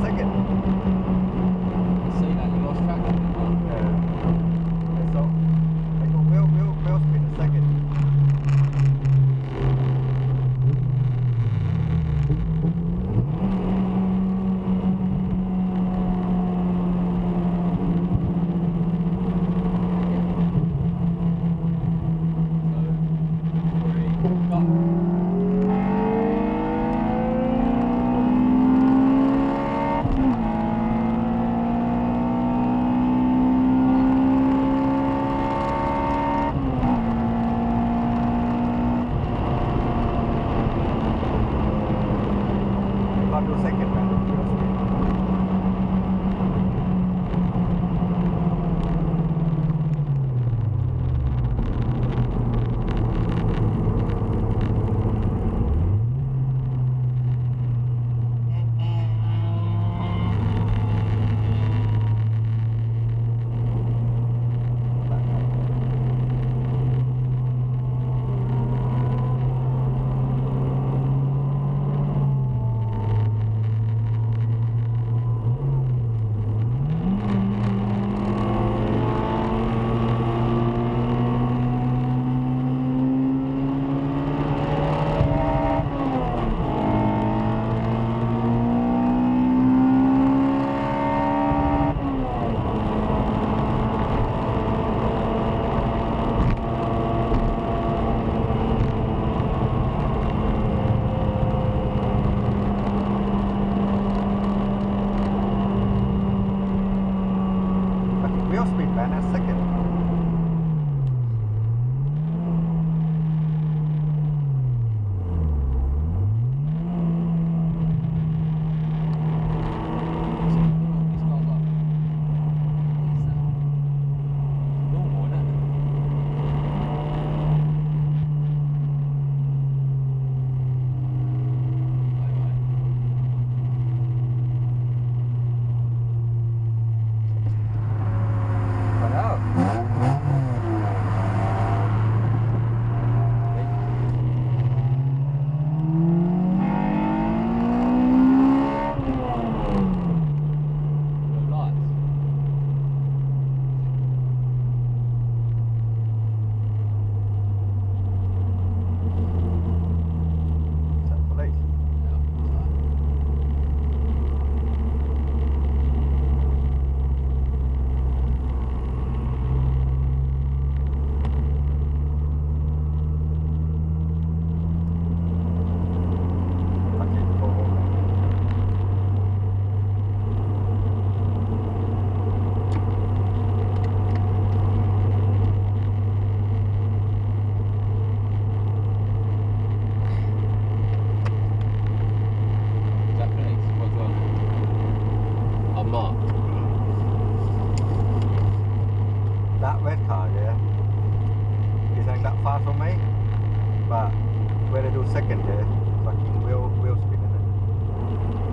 second. That red car there is ain't that far from me, but when I do second there, fucking wheel, wheel spin it.